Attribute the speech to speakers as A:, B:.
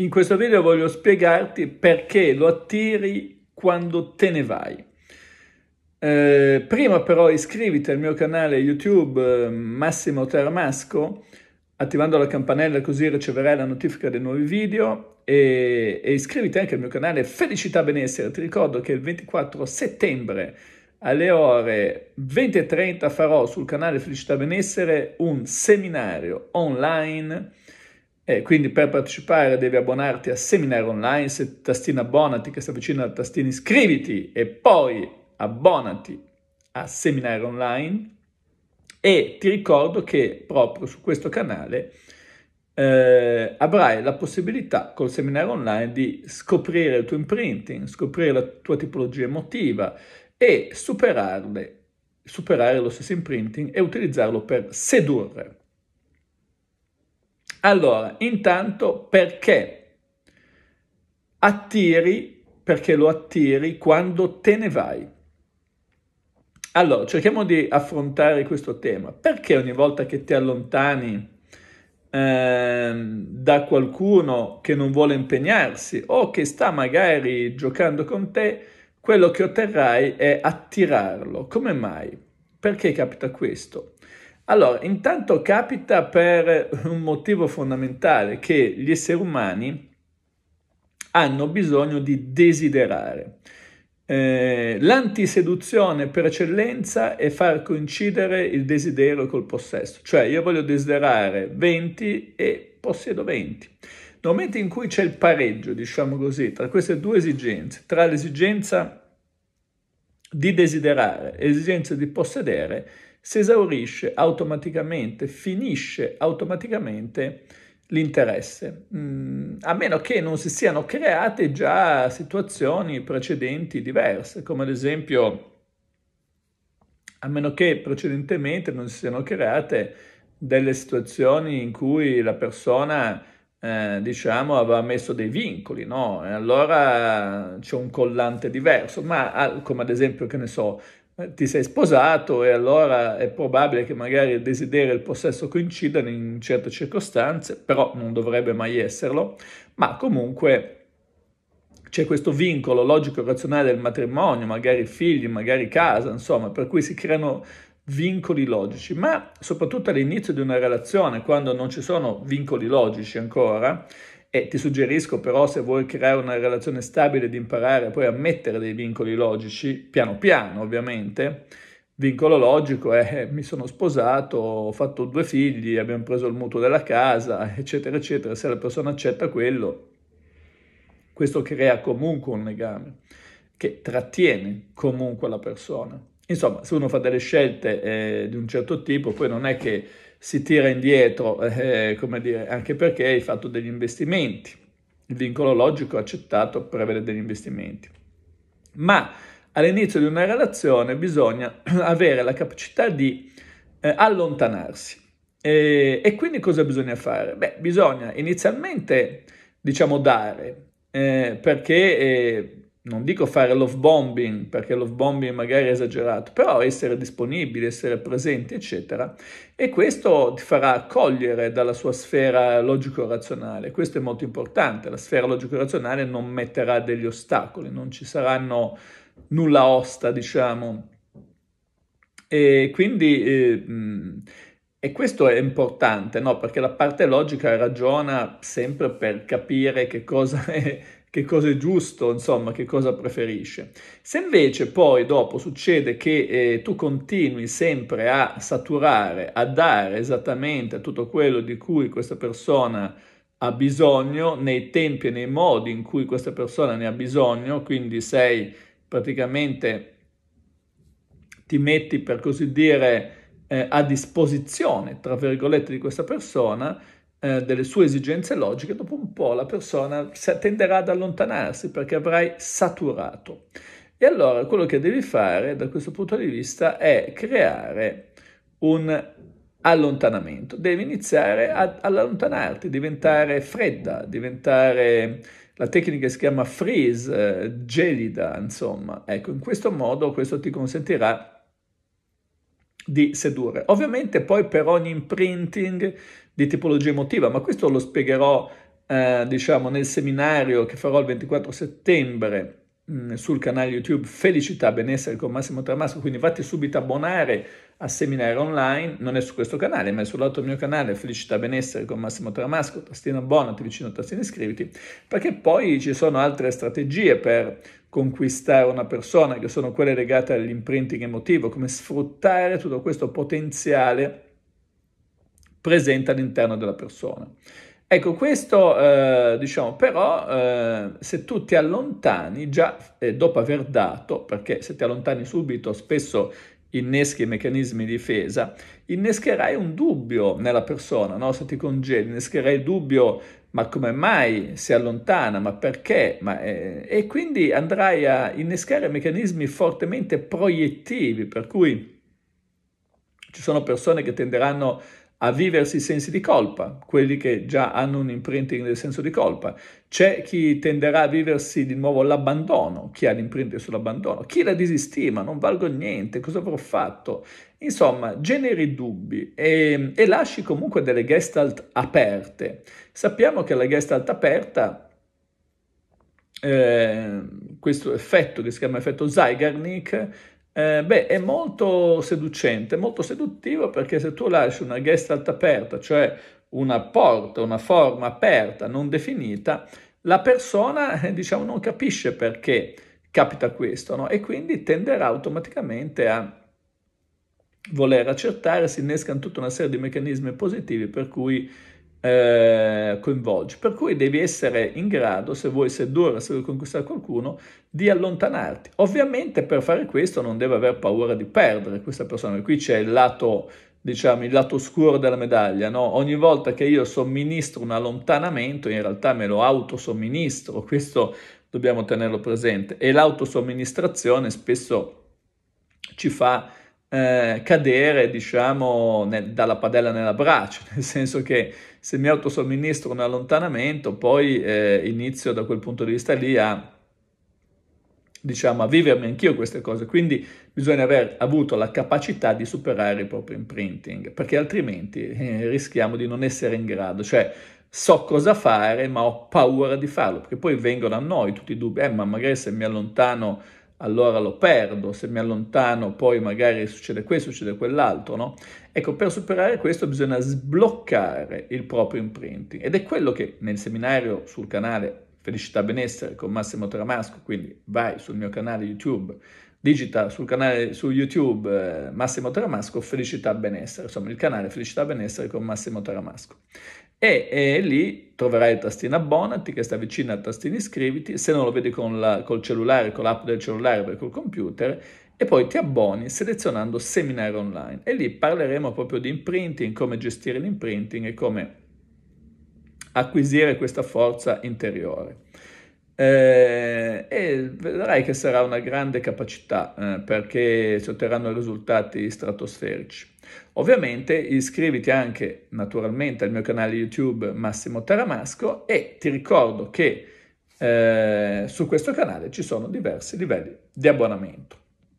A: In questo video voglio spiegarti perché lo attiri quando te ne vai. Eh, prima però iscriviti al mio canale YouTube eh, Massimo Termasco attivando la campanella così riceverai la notifica dei nuovi video e, e iscriviti anche al mio canale Felicità Benessere. Ti ricordo che il 24 settembre alle ore 20.30 farò sul canale Felicità Benessere un seminario online eh, quindi per partecipare devi abbonarti a Seminario Online, se tastina abbonati che sta vicino al tastino iscriviti e poi abbonati a Seminario Online. E ti ricordo che proprio su questo canale eh, avrai la possibilità col seminario online di scoprire il tuo imprinting, scoprire la tua tipologia emotiva e superarle, superare lo stesso imprinting e utilizzarlo per sedurre allora, intanto perché attiri, perché lo attiri quando te ne vai. Allora, cerchiamo di affrontare questo tema. Perché ogni volta che ti allontani eh, da qualcuno che non vuole impegnarsi o che sta magari giocando con te, quello che otterrai è attirarlo. Come mai? Perché capita questo? Allora, intanto capita per un motivo fondamentale che gli esseri umani hanno bisogno di desiderare. Eh, l'antiseduzione per eccellenza è far coincidere il desiderio col possesso, cioè io voglio desiderare 20 e possiedo 20. Nel momento in cui c'è il pareggio, diciamo così, tra queste due esigenze, tra l'esigenza di desiderare e l'esigenza di possedere, si esaurisce automaticamente, finisce automaticamente l'interesse, mm, a meno che non si siano create già situazioni precedenti diverse, come ad esempio, a meno che precedentemente non si siano create delle situazioni in cui la persona, eh, diciamo, aveva messo dei vincoli, no? E allora c'è un collante diverso, ma come ad esempio, che ne so, ti sei sposato e allora è probabile che magari il desiderio e il possesso coincidano in certe circostanze, però non dovrebbe mai esserlo, ma comunque c'è questo vincolo logico-razionale del matrimonio, magari figli, magari casa, insomma, per cui si creano vincoli logici, ma soprattutto all'inizio di una relazione, quando non ci sono vincoli logici ancora, e ti suggerisco però se vuoi creare una relazione stabile di imparare poi a mettere dei vincoli logici, piano piano ovviamente. Vincolo logico è mi sono sposato, ho fatto due figli, abbiamo preso il mutuo della casa, eccetera, eccetera. Se la persona accetta quello, questo crea comunque un legame che trattiene comunque la persona. Insomma, se uno fa delle scelte eh, di un certo tipo, poi non è che si tira indietro, eh, come dire, anche perché hai fatto degli investimenti. Il vincolo logico accettato prevede degli investimenti. Ma all'inizio di una relazione bisogna avere la capacità di eh, allontanarsi. E, e, quindi cosa bisogna fare? Beh, bisogna inizialmente, diciamo, dare, eh, perché eh, non dico fare love bombing, perché love bombing magari è esagerato, però essere disponibili, essere presenti, eccetera. E questo ti farà accogliere dalla sua sfera logico-razionale. Questo è molto importante. La sfera logico-razionale non metterà degli ostacoli, non ci saranno nulla osta, diciamo. E quindi... Eh, e questo è importante, no? Perché la parte logica ragiona sempre per capire che cosa è che cosa è giusto, insomma, che cosa preferisce. Se invece poi dopo succede che eh, tu continui sempre a saturare, a dare esattamente tutto quello di cui questa persona ha bisogno, nei tempi e nei modi in cui questa persona ne ha bisogno, quindi sei praticamente, ti metti per così dire eh, a disposizione, tra virgolette, di questa persona, eh, delle sue esigenze logiche, dopo un po' la persona tenderà ad allontanarsi perché avrai saturato. E allora quello che devi fare da questo punto di vista è creare un allontanamento. Devi iniziare ad allontanarti, diventare fredda, diventare la tecnica si chiama freeze, eh, gelida, insomma. Ecco, in questo modo questo ti consentirà di sedurre. Ovviamente poi per ogni imprinting di tipologia emotiva, ma questo lo spiegherò eh, diciamo, nel seminario che farò il 24 settembre mh, sul canale YouTube Felicità, Benessere con Massimo Tramasco, quindi vatti subito abbonare a seminario online, non è su questo canale, ma è sull'altro mio canale Felicità, Benessere con Massimo Tramasco, tastino abbonati vicino tastino iscriviti, perché poi ci sono altre strategie per conquistare una persona, che sono quelle legate all'imprinting emotivo, come sfruttare tutto questo potenziale presente all'interno della persona. Ecco, questo eh, diciamo, però eh, se tu ti allontani già eh, dopo aver dato, perché se ti allontani subito spesso inneschi i meccanismi di difesa, innescherai un dubbio nella persona, no? se ti congedi, innescherai il dubbio ma come mai si allontana, ma perché? Ma, eh, e quindi andrai a innescare meccanismi fortemente proiettivi, per cui ci sono persone che tenderanno a viversi i sensi di colpa, quelli che già hanno un imprinting del senso di colpa. C'è chi tenderà a viversi di nuovo l'abbandono, chi ha l'imprinting sull'abbandono, chi la disistima, non valgo niente, cosa avrò fatto? Insomma, generi dubbi e, e lasci comunque delle gestalt aperte. Sappiamo che la gestalt aperta eh, questo effetto che si chiama effetto Zeigarnik eh, beh, è molto seducente, molto seduttivo perché se tu lasci una gestalt aperta, cioè una porta, una forma aperta, non definita, la persona, eh, diciamo, non capisce perché capita questo, no? E quindi tenderà automaticamente a voler accertare, si innescano tutta una serie di meccanismi positivi per cui eh, coinvolgi. Per cui devi essere in grado, se vuoi sedurre, se vuoi conquistare qualcuno, di allontanarti. Ovviamente per fare questo non deve aver paura di perdere questa persona. Qui c'è il lato, diciamo, il lato scuro della medaglia. No? Ogni volta che io somministro un allontanamento, in realtà me lo autosomministro. Questo dobbiamo tenerlo presente. E l'autosomministrazione spesso ci fa eh, cadere, diciamo, nel, dalla padella nella braccia, nel senso che se mi autosomministro un allontanamento, poi eh, inizio da quel punto di vista lì a, diciamo, a vivermi anch'io queste cose. Quindi bisogna aver avuto la capacità di superare il proprio imprinting, perché altrimenti eh, rischiamo di non essere in grado. Cioè, so cosa fare, ma ho paura di farlo, perché poi vengono a noi tutti i dubbi, eh, ma magari se mi allontano allora lo perdo, se mi allontano poi magari succede questo, succede quell'altro, no? Ecco, per superare questo bisogna sbloccare il proprio imprinting ed è quello che nel seminario sul canale Felicità Benessere con Massimo Tramasco, quindi vai sul mio canale YouTube, digita sul canale su YouTube eh, Massimo Tramasco Felicità Benessere, insomma il canale Felicità Benessere con Massimo Tramasco e, e, lì troverai il tastino abbonati che sta vicino al tastino iscriviti, se non lo vedi con la, col cellulare, con l'app del cellulare o col computer, e poi ti abboni selezionando seminario online e lì parleremo proprio di imprinting, come gestire l'imprinting e come acquisire questa forza interiore. Eh, e vedrai che sarà una grande capacità eh, perché si otterranno risultati stratosferici. Ovviamente iscriviti anche naturalmente al mio canale YouTube Massimo Taramasco e ti ricordo che eh, su questo canale ci sono diversi livelli di abbonamento.